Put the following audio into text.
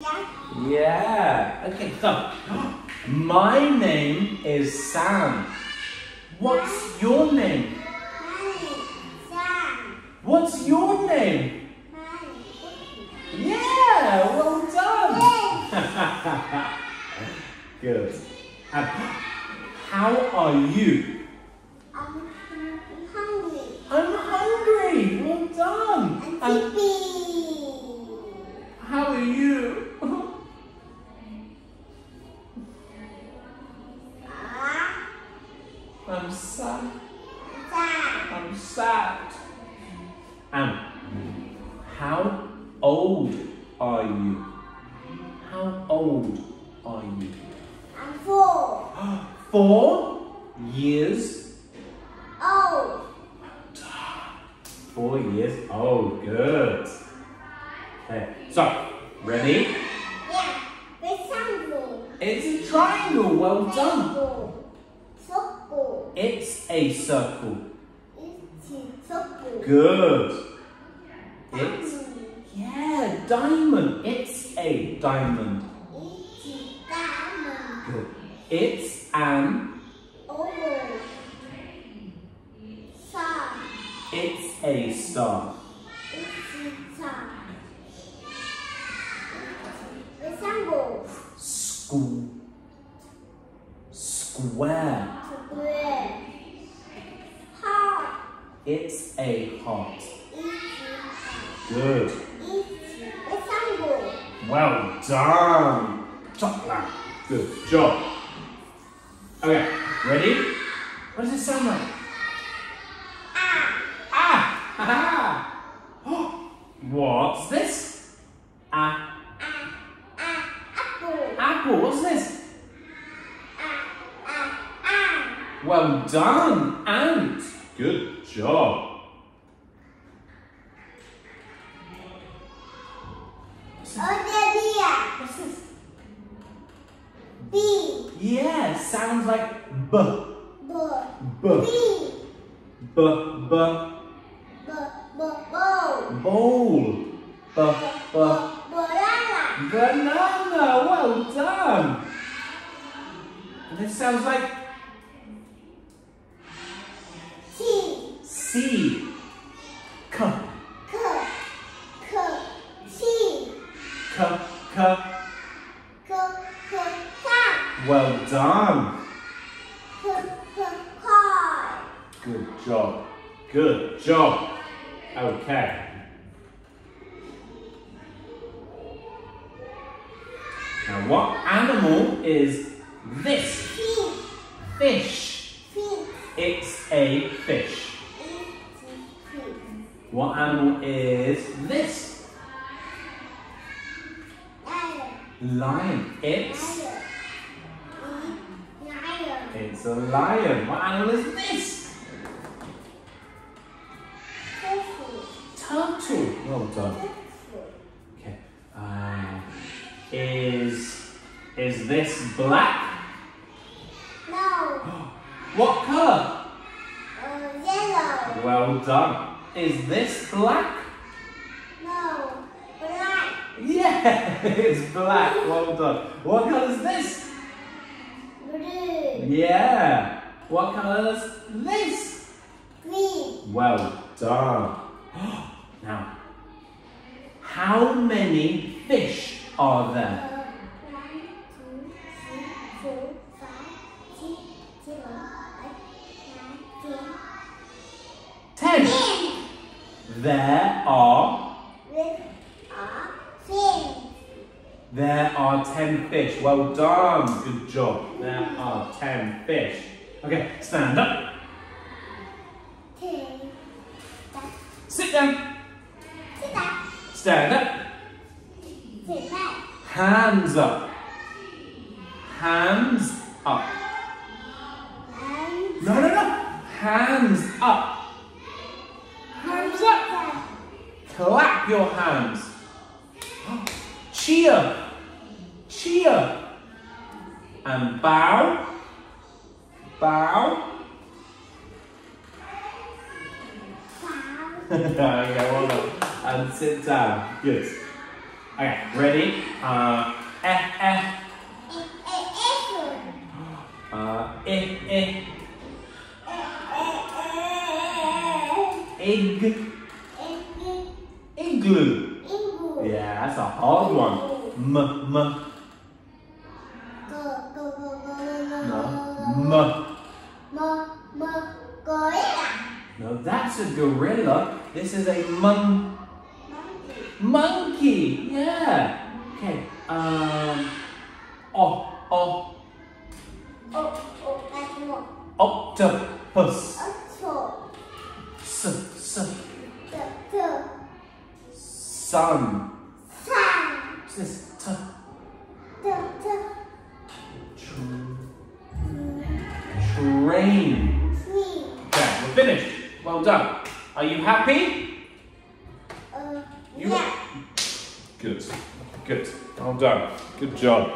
Yeah. Okay, so my name is Sam. What's your name? Sam. What's your name? Yeah, well done. Good. And how are you? I'm hungry. I'm hungry. Well done. I'm I'm sad. sad. I'm sad. And how old are you? How old are you? I'm four. Four years. Oh, Four years. Oh, good. Okay, so ready? yeah. Rectangle. It's a triangle. Well done. It's a circle. It's a circle. Good. It's yeah, diamond. It's a diamond. It's a diamond. Good. It's an. Oval. Star. It's a star. It's a star. Rectangle. School. Square. Heart. It's a heart. Good. Well done. Chocolate. Good job. Okay, ready? What does it sound like? Ah. Ah! Ha ha! What's this? Ah, Ah. Ah. Apple. apple. What's this? Ah. Ah. Ah. Well done, ant. Good job. This? B. Yeah, sounds like b, B. b, B. b, b, B. B. Bowl. b, b, Banana. banana. Well done. This sounds like C, K. K. T. k, k. K. K. Cat. Well done. K. Car. Good job. Good job. Okay. Now, what animal is this? Fish. Fish. Fish. It's a fish. What animal is this? Lion. Lion. It's Lion. It's a lion. What animal is this? Turtle. Turtle. Well done. Turtle. Okay. Uh, is is this black? No. What color? Uh, yellow. Well done. Is this black? No. Black. Yeah, it's black. Well done. What color is this? Blue. Yeah. What color is this? Green. Well done. Now, how many fish are there? There are With a fin. there are ten fish. Well done. Good job. There are ten fish. Okay, stand up. Sit down. Sit down. Stand up. Sit back. Hands up. Hands up. And No, no, no. Hands up. Hands up. Clap your hands. Cheer. Cheer. And bow. Bow. Okay, well done. And sit down. Good. Okay, ready? Uh, eh, eh. Uh, eh, eh. Egg. Igloo. Yeah, that's a hard one. M, m. No. M. M. Gorilla. No, that's a gorilla. This is a mon monkey. Yeah. Okay. Um. Oh, oh. Octopus. Sun. What's this? T. Tr- train. Okay, we're finished. Well done. Are you happy? You- Good. Good. Well done. Good job.